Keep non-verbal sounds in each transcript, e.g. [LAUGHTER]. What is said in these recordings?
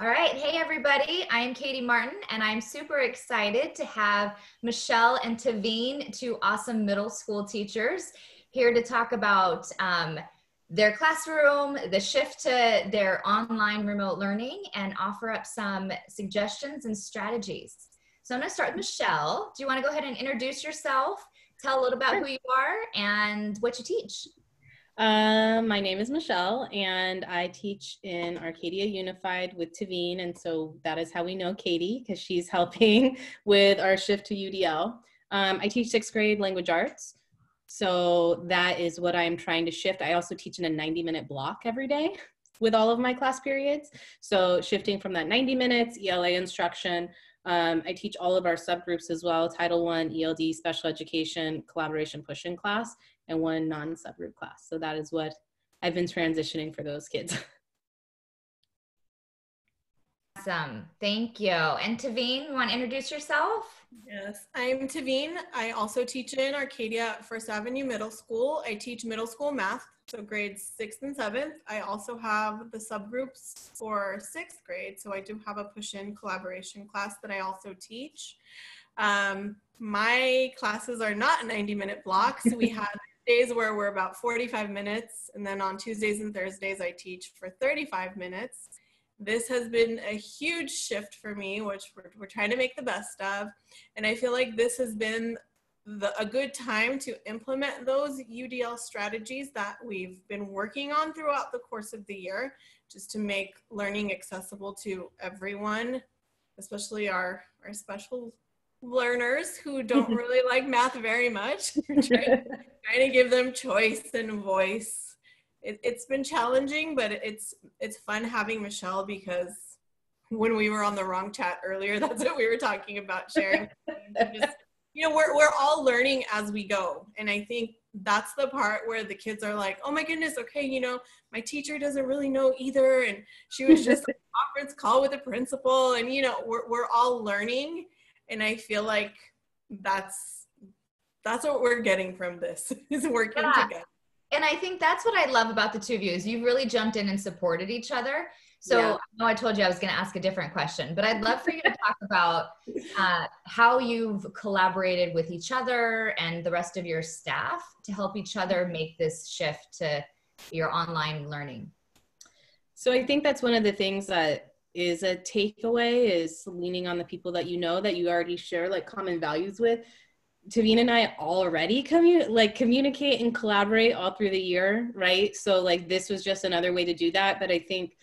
All right. Hey, everybody. I am Katie Martin, and I'm super excited to have Michelle and Tveen, two awesome middle school teachers, here to talk about um, their classroom, the shift to their online remote learning, and offer up some suggestions and strategies. So I'm going to start with Michelle. Do you want to go ahead and introduce yourself? Tell a little about who you are and what you teach. Um, my name is Michelle, and I teach in Arcadia Unified with Tveen, and so that is how we know Katie because she's [LAUGHS] helping with our shift to UDL. Um, I teach sixth grade language arts, so that is what I'm trying to shift. I also teach in a 90 minute block every day with all of my class periods. So shifting from that 90 minutes ELA instruction. Um, I teach all of our subgroups as well, Title One, ELD, special education, collaboration push-in class, and one non-subgroup class. So that is what I've been transitioning for those kids. [LAUGHS] Awesome. Thank you. And Tveen, you want to introduce yourself? Yes, I'm Tveen. I also teach in Arcadia First Avenue Middle School. I teach middle school math, so grades sixth and seventh. I also have the subgroups for sixth grade, so I do have a push-in collaboration class that I also teach. Um, my classes are not 90 minute blocks. We [LAUGHS] have days where we're about 45 minutes, and then on Tuesdays and Thursdays, I teach for 35 minutes. This has been a huge shift for me, which we're, we're trying to make the best of. And I feel like this has been the, a good time to implement those UDL strategies that we've been working on throughout the course of the year, just to make learning accessible to everyone, especially our, our special learners who don't [LAUGHS] really like math very much. [LAUGHS] trying, trying, to give them choice and voice. It, has been challenging, but it's it's fun having Michelle because when we were on the wrong chat earlier, [LAUGHS] that's what we were talking about sharing. Just, you know, we're we're all learning as we go, and I think that's the part where the kids are like, "Oh my goodness, okay, you know, my teacher doesn't really know either, and she was just a conference call with the principal, and you know, we're we're all learning." And i feel like that's that's what we're getting from this [LAUGHS] is working yeah. together and i think that's what i love about the two of you is you've really jumped in and supported each other so yeah. I know I told you I was going to ask a different question, but I'd love for you to [LAUGHS] talk about uh, how you've collaborated with each other and the rest of your staff to help each other make this shift to your online learning. So I think that's one of the things that is a takeaway is leaning on the people that you know that you already share like common values with Tveen and I already commu- like communicate and collaborate all through the year, right? So like this was just another way to do that. But I think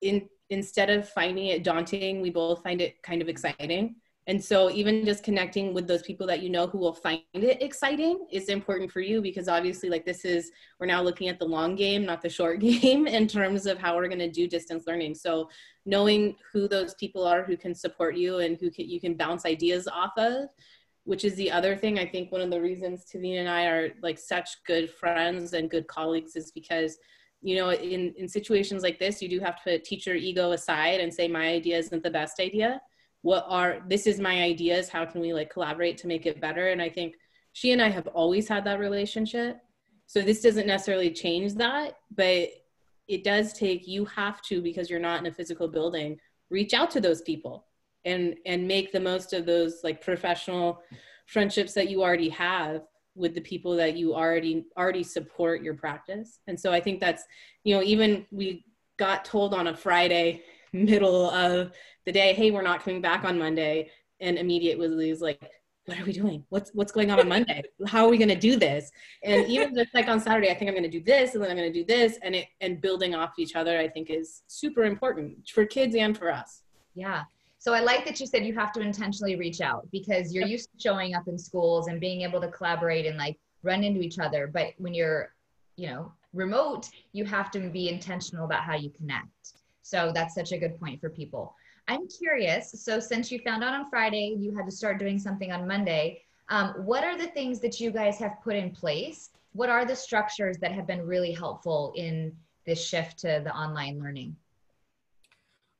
in instead of finding it daunting, we both find it kind of exciting. And so even just connecting with those people that you know who will find it exciting is important for you because obviously like this is we're now looking at the long game, not the short [LAUGHS] game in terms of how we're going to do distance learning. So knowing who those people are who can support you and who can, you can bounce ideas off of which is the other thing i think one of the reasons tveen and i are like such good friends and good colleagues is because you know in in situations like this you do have to put teacher ego aside and say my idea isn't the best idea what are this is my ideas how can we like collaborate to make it better? And i think she and i have always had that relationship. So this doesn't necessarily change that but it does take you have to because you're not in a physical building reach out to those people and and make the most of those like professional friendships that you already have with the people that you already already support your practice. And so i think that's you know even we got told on a friday [LAUGHS] middle of the day hey we're not coming back on monday and immediately was like what are we doing? What's what's going on on Monday? How are we going to do this? And even just like on Saturday, I think I'm going to do this, and then I'm going to do this, and it and building off each other, I think is super important for kids and for us. Yeah. So I like that you said you have to intentionally reach out because you're used to showing up in schools and being able to collaborate and like run into each other. But when you're, you know, remote, you have to be intentional about how you connect. So that's such a good point for people. I'm curious. So, since you found out on Friday, you had to start doing something on Monday. Um, what are the things that you guys have put in place? What are the structures that have been really helpful in this shift to the online learning?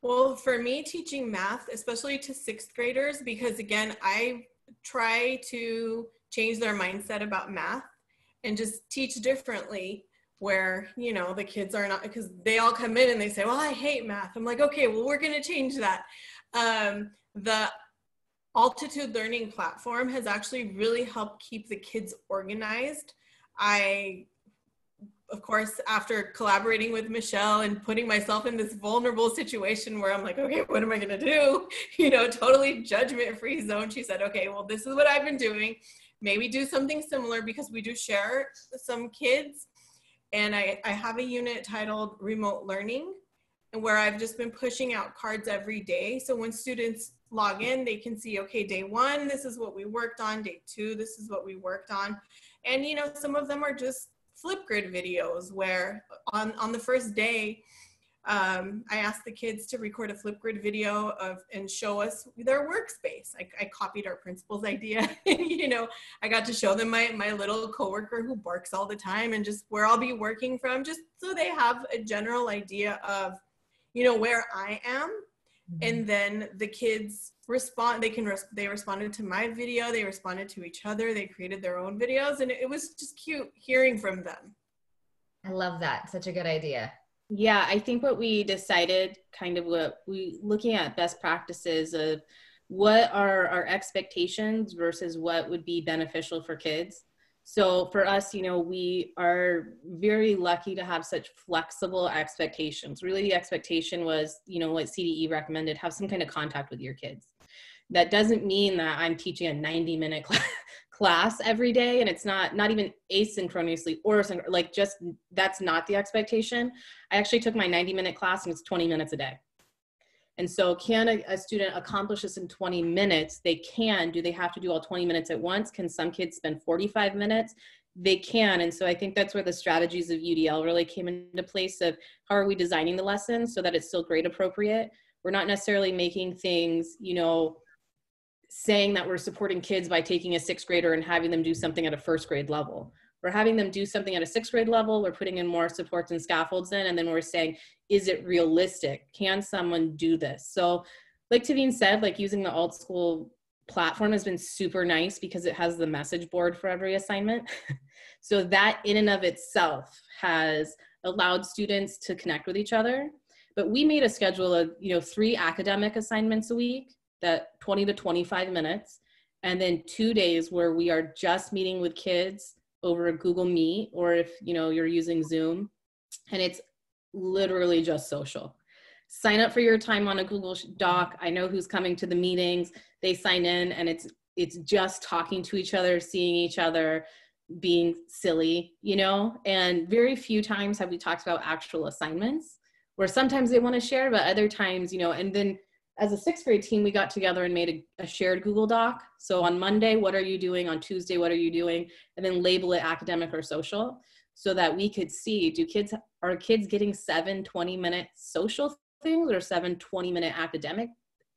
Well, for me, teaching math, especially to sixth graders, because again, I try to change their mindset about math and just teach differently. Where you know the kids are not because they all come in and they say well i hate math. I'm like okay well we're going to change that. Um, the altitude learning platform has actually really helped keep the kids organized. I of course after collaborating with michelle and putting myself in this vulnerable situation where i'm like okay what am i going to do? [LAUGHS] You know totally judgment free zone she said okay well this is what i've been doing. Maybe do something similar because we do share some kids and I, I have a unit titled remote learning and where I've just been pushing out cards every day. So when students log in, they can see, okay, day one, this is what we worked on. Day two, this is what we worked on. And, you know, some of them are just Flipgrid videos where on, on the first day, um, I asked the kids to record a Flipgrid video of and show us their workspace. I, I copied our principal's [LAUGHS] idea. you know, I got to show them my my little coworker who barks all the time and just where I'll be working from, just so they have a general idea of, you know, where I am. Mm-hmm. And then the kids respond. They can res- they responded to my video. They responded to each other. They created their own videos, and it, it was just cute hearing from them. I love that. Such a good idea. Yeah, I think what we decided, kind of what we looking at best practices of what are our expectations versus what would be beneficial for kids. So for us, you know, we are very lucky to have such flexible expectations. Really, the expectation was, you know, what CDE recommended have some kind of contact with your kids. That doesn't mean that I'm teaching a 90 minute [LAUGHS] class class every day and it's not not even asynchronously or like just that's not the expectation. I actually took my 90 minute class and it's 20 minutes a day. And so can a, a, student accomplish this in 20 minutes? They can. Do they have to do all 20 minutes at once? Can some kids spend 45 minutes? They can. And so i think that's where the strategies of udl really came into place of how are we designing the lesson so that it's still grade appropriate? We're not necessarily making things you know saying that we're supporting kids by taking a sixth grader and having them do something at a first grade level. We're having them do something at a sixth grade level, we're putting in more supports and scaffolds in, and then we're saying, is it realistic? Can someone do this? So, like Tveen said, like using the AltSchool platform has been super nice because it has the message board for every assignment. [LAUGHS] so that in and of itself has allowed students to connect with each other. But we made a schedule of, you know, three academic assignments a week that 20 to 25 minutes. And then two days where we are just meeting with kids over a google meet or if you know you're using zoom. And it's literally just social. Sign up for your time on a google doc. I know who's coming to the meetings. They sign in and it's it's just talking to each other seeing each other being silly you know? And very few times have we talked about actual assignments where sometimes they want to share but other times you know and then as a sixth grade team, we got together and made a, a, shared Google Doc. So on Monday, what are you doing? On Tuesday, what are you doing? And then label it academic or social so that we could see do kids, are kids getting seven 20 minute social things or seven 20 minute academic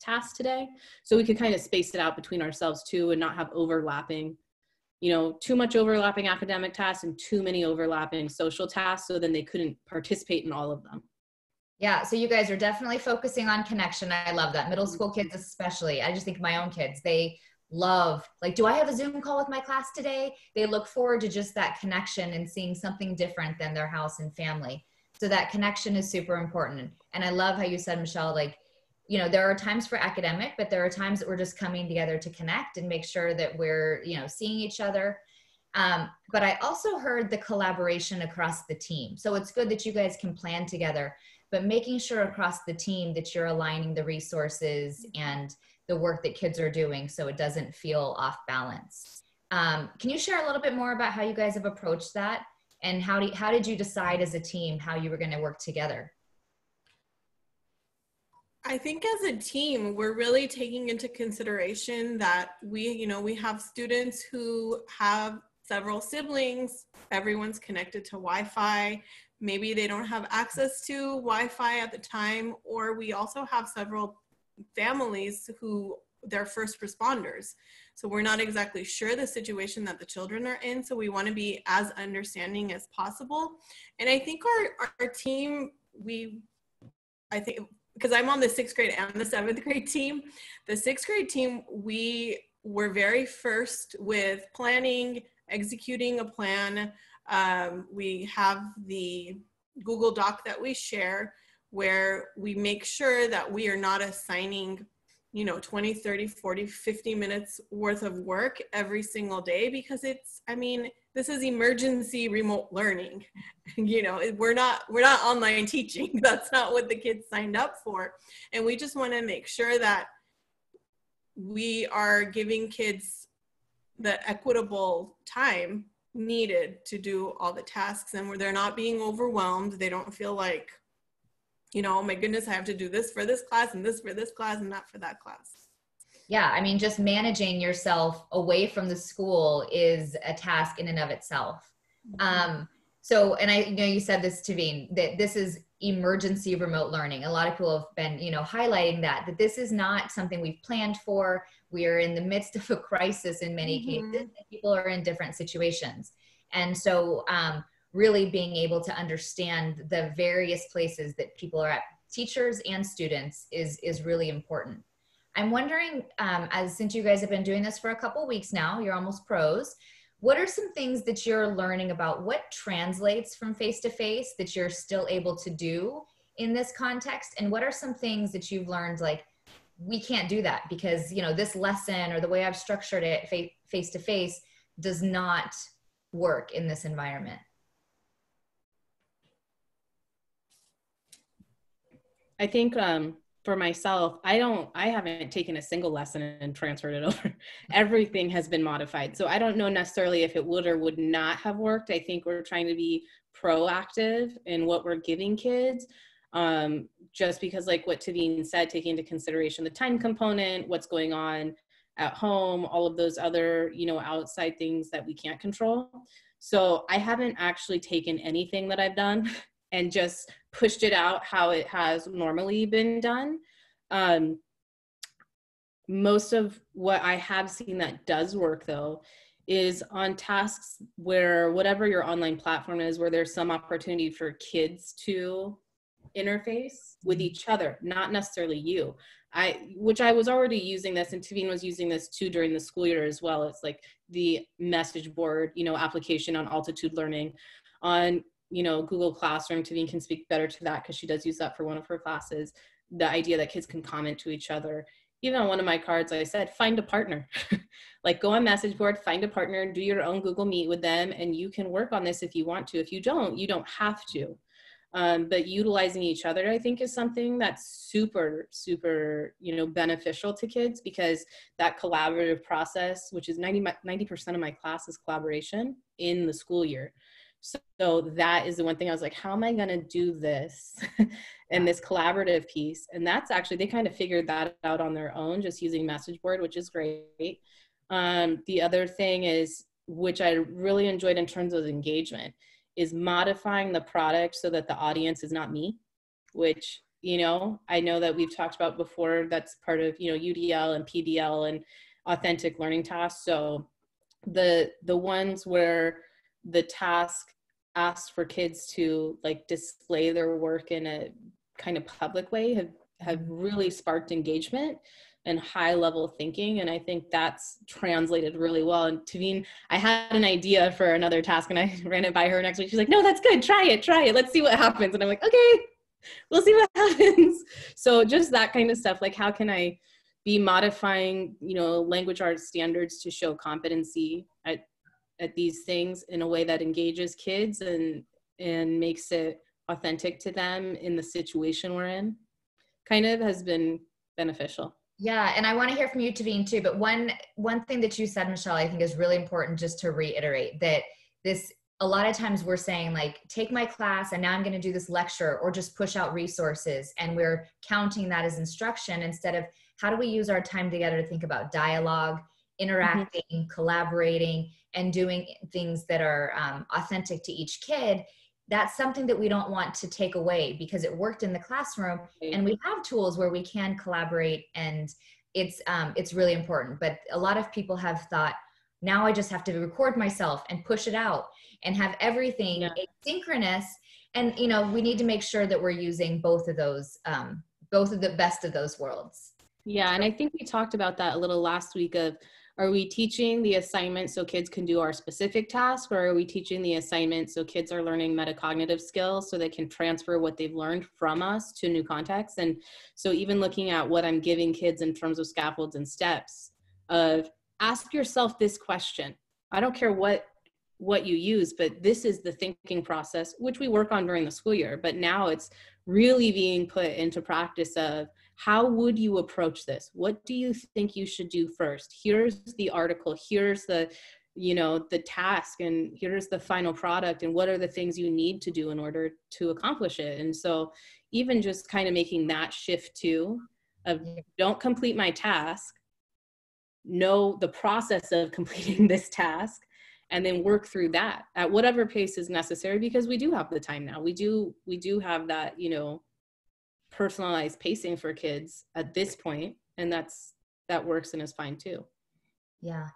tasks today? So we could kind of space it out between ourselves too and not have overlapping, you know, too much overlapping academic tasks and too many overlapping social tasks. So then they couldn't participate in all of them. Yeah, so you guys are definitely focusing on connection. I love that. Middle school kids, especially. I just think my own kids, they love, like, do I have a Zoom call with my class today? They look forward to just that connection and seeing something different than their house and family. So that connection is super important. And I love how you said, Michelle, like, you know, there are times for academic, but there are times that we're just coming together to connect and make sure that we're, you know, seeing each other. Um, but I also heard the collaboration across the team. So it's good that you guys can plan together but making sure across the team that you're aligning the resources and the work that kids are doing so it doesn't feel off balance. Um, can you share a little bit more about how you guys have approached that and how, do, how did you decide as a team how you were going to work together? I think as a team, we're really taking into consideration that we, you know, we have students who have several siblings, everyone's connected to Wi Fi maybe they don't have access to Wi-Fi at the time, or we also have several families who they're first responders. So we're not exactly sure the situation that the children are in. So we want to be as understanding as possible. And I think our, our team, we, I think, because I'm on the sixth grade and the seventh [LAUGHS] grade team, the sixth grade team, we were very first with planning, executing a plan, Um, we have the Google Doc that we share where we make sure that we are not assigning you know 20 30 40 50 minutes worth of work every single day because it's i mean this is emergency remote learning. [LAUGHS] You know we're not we're not online [LAUGHS] teaching. That's not what the kids signed up for. And we just want to make sure that we are giving kids the equitable time needed to do all the tasks and where they're not being overwhelmed. They don't feel like you know oh my goodness i have to do this for this class and this for this class and that for that class. Yeah i mean just managing yourself away from the school is a task in and of itself. Mm-hmm. um so and i you know you said this Tveen that this is emergency remote learning. A lot of people have been you know highlighting that that this is not something we've planned for. We are in the midst [LAUGHS] of a crisis in many mm-hmm. cases people are in different situations. And so um, really being able to understand the various places that people are at teachers and students is is really important. I'm wondering um, as since you guys have been doing this for a couple weeks now you're almost pros what are some things that you're learning about? What translates from face to face that you're still able to do in this context? And what are some things that you've learned like we can't do that because you know this lesson or the way i've structured it face to face does not work in this environment? I think um, for myself, I don't, I haven't taken a single lesson and transferred it [LAUGHS] over. Everything has been modified. So I don't know necessarily if it would or would not have worked. I think we're trying to be proactive in what we're giving kids. Um, just because, like what Tveen said, taking into consideration the time component, what's going on at home, all of those other, you know, outside things that we can't control. So I haven't actually taken anything that I've done [LAUGHS] and just pushed it out how it has normally been done. Um, most of what I have seen that does work though is on tasks where whatever your online platform is, where there's some opportunity for kids to interface with mm-hmm. each other, not necessarily you. I, which I was already using this, and Tveen was using this too during the school year as well. It's like the message board, you know, application on Altitude Learning, on you know, Google Classroom, Tveen can speak better to that because she does use that for one of her classes. The idea that kids can comment to each other. Even on one of my cards, I said, find a partner. [LAUGHS] like go on message board, find a partner, do your own Google Meet with them, and you can work on this if you want to. If you don't, you don't have to. Um, but utilizing each other, I think, is something that's super, super, you know, beneficial to kids because that collaborative process, which is 90, 90% of my class is collaboration in the school year. So that is the one thing I was like, how am I going to do this [LAUGHS] and this collaborative piece? And that's actually, they kind of figured that out on their own, just using message board, which is great. Um, the other thing is, which I really enjoyed in terms of engagement, is modifying the product so that the audience is not me, which, you know, I know that we've talked about before. That's part of, you know, UDL and PBL and authentic learning tasks. So the the ones where the task asked for kids to like display their work in a kind of public way have have mm-hmm. really sparked engagement and high level thinking and i think that's translated really well. And tveen i had an idea for another task and i [LAUGHS] ran it by her next week. She's like no that's good. Try it. Try it. Let's see what happens. And i'm like okay. [LAUGHS] We'll see what [LAUGHS] happens. So just that kind of stuff like how can i be modifying you know language arts standards to show competency at these things in a way that engages kids and and makes it authentic to them in the situation we're in kind of has been beneficial yeah and i want to hear from you tveen too but one one thing that you said michelle i think is really important just to reiterate that this a lot of times we're saying like take my class and now i'm going to do this lecture or just push out resources and we're counting that as instruction instead of how do we use our time together to think about dialogue. Interacting, mm-hmm. collaborating, and doing things that are um, authentic to each kid, that's something that we don't want to take away because it worked in the classroom and we have tools where we can collaborate and it's um, it's really important but a lot of people have thought now i just have to record myself and push it out and have everything yeah. asynchronous and you know we need to make sure that we're using both of those um, both of the best of those worlds yeah and i think we talked about that a little last week of Are we teaching the assignment so kids can do our specific task, or are we teaching the assignment so kids are learning metacognitive skills so they can transfer what they've learned from us to new contexts? And so, even looking at what I'm giving kids in terms of scaffolds and steps, of ask yourself this question. I don't care what what you use but this is the thinking process which we work on during the school year but now it's really being put into practice of how would you approach this? What do you think you should do first? Here's the article. Here's the you know the task and here's the final product and what are the things you need to do in order to accomplish it? And so even just kind of making that shift too of don't complete my task know the process of [LAUGHS] completing this task and then work through that at whatever pace is necessary because we do have the time now. We do we do have that you know personalized pacing for kids at this point and that's that works and is fine too yeah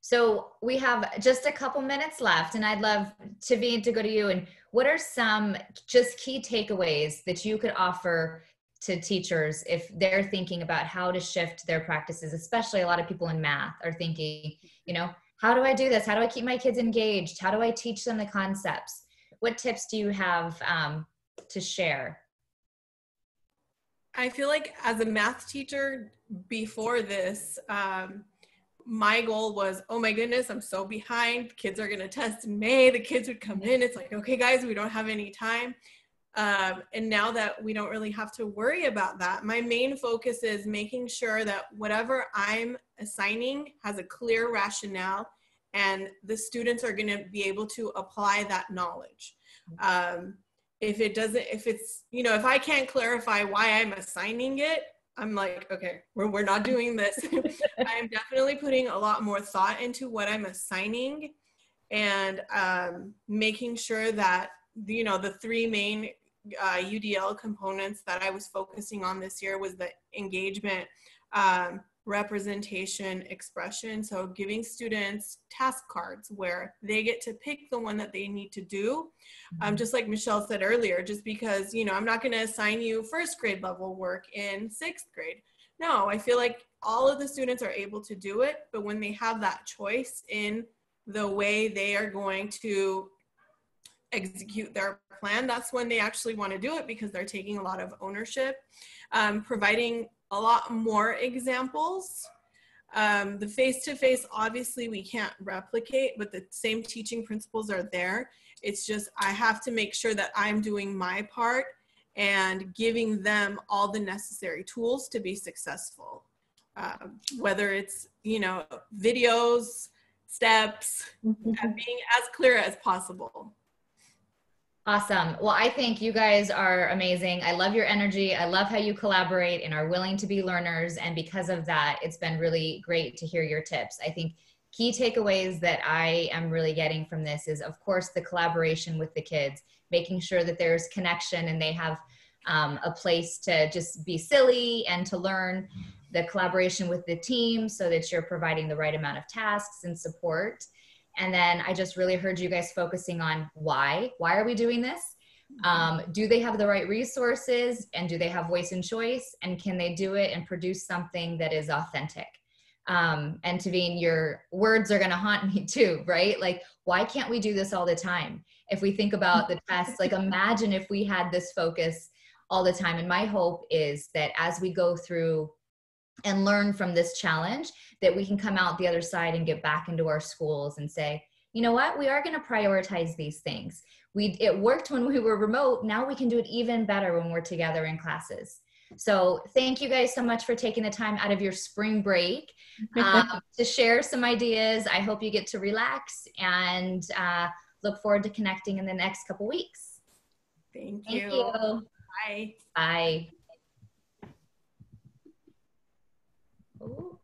so we have just a couple minutes left and i'd love to be to go to you and what are some just key takeaways that you could offer to teachers if they're thinking about how to shift their practices especially a lot of people in math are thinking you know how do I do this? How do I keep my kids engaged? How do I teach them the concepts? What tips do you have um, to share? I feel like as a math teacher before this, um, my goal was, oh my goodness, I'm so behind. Kids are going to test in May. The kids would come in. It's like, okay, guys, we don't have any time. Um, and now that we don't really have to worry about that, my main focus is making sure that whatever I'm assigning has a clear rationale and the students are going to be able to apply that knowledge. Um, if it doesn't, if it's, you know, if I can't clarify why I'm assigning it, I'm like, okay, we're, we're not doing this. [LAUGHS] I'm definitely putting a lot more thought into what I'm assigning and um, making sure that, you know, the three main uh, UDL components that I was focusing on this year was the engagement, um, representation, expression. So giving students task cards where they get to pick the one that they need to do. Um, mm-hmm. just like Michelle said earlier, just because, you know, I'm not going to assign you first grade level work in sixth grade. No, I feel like all of the students are able to do it, but when they have that choice in the way they are going to execute their plan, that's when they actually want to do it because they're taking a lot of ownership. Um, providing a lot more examples. Um, the face-to-face, obviously we can't replicate, but the same teaching principles are there. It's just I have to make sure that I'm doing my part and giving them all the necessary tools to be successful. Uh, whether it's, you know, videos, steps, mm-hmm. being as clear as possible. Awesome. Well, I think you guys are amazing. I love your energy. I love how you collaborate and are willing to be learners. And because of that, it's been really great to hear your tips. I think key takeaways that I am really getting from this is, of course, the collaboration with the kids, making sure that there's connection and they have um, a place to just be silly and to learn the collaboration with the team so that you're providing the right amount of tasks and support and then I just really heard you guys focusing on why. Why are we doing this? Um, do they have the right resources and do they have voice and choice? And can they do it and produce something that is authentic? Um, and Tveen, your words are going to haunt me [LAUGHS] too, right? Like, why can't we do this all the time? If we think about the test, like, imagine if we had this focus all the time. And my hope is that as we go through and learn from this challenge that we can come out the other side and get back into our schools and say you know what? We are going to prioritize these things. We it worked when we were remote. Now we can do it even better when we're together in classes. So thank you guys so much for taking the time out of your spring break um, to share some ideas. I hope you get to relax and uh, look forward to connecting in the next couple weeks. Thank, thank you. you. Bye. Bye Ooh.